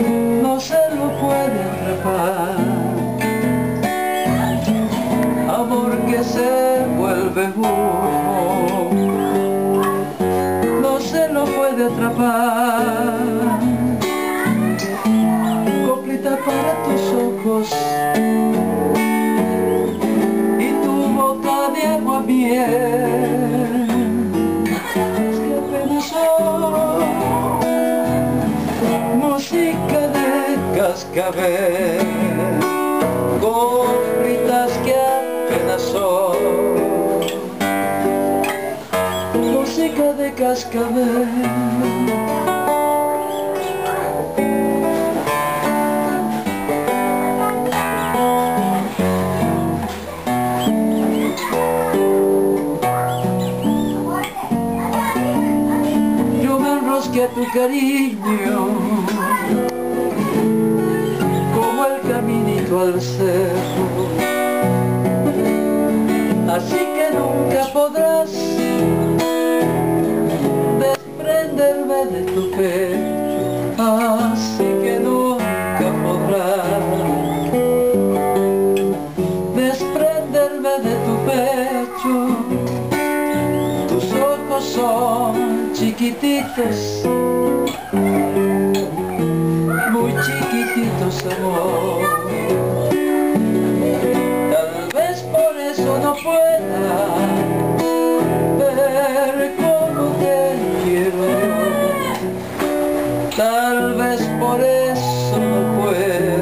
no se lo puede atrapar. Amor que se vuelve humo, no se lo puede atrapar. Coplita para tus ojos de cascabel, coplitas que apenas son música de cascabel. Yo me enrosqué tu cariño al cerro. Así que nunca podrás desprenderme de tu pecho. Así que nunca podrás desprenderme de tu pecho. Tus ojos son chiquititos muy chiquititos amor no pueda ver cómo te quiero. Tal vez por eso no pueda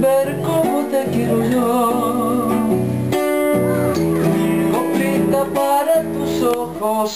ver cómo te quiero yo. Coplita para tus ojos